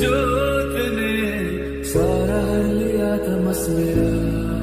जो तूने सारा लिया था मस मेरा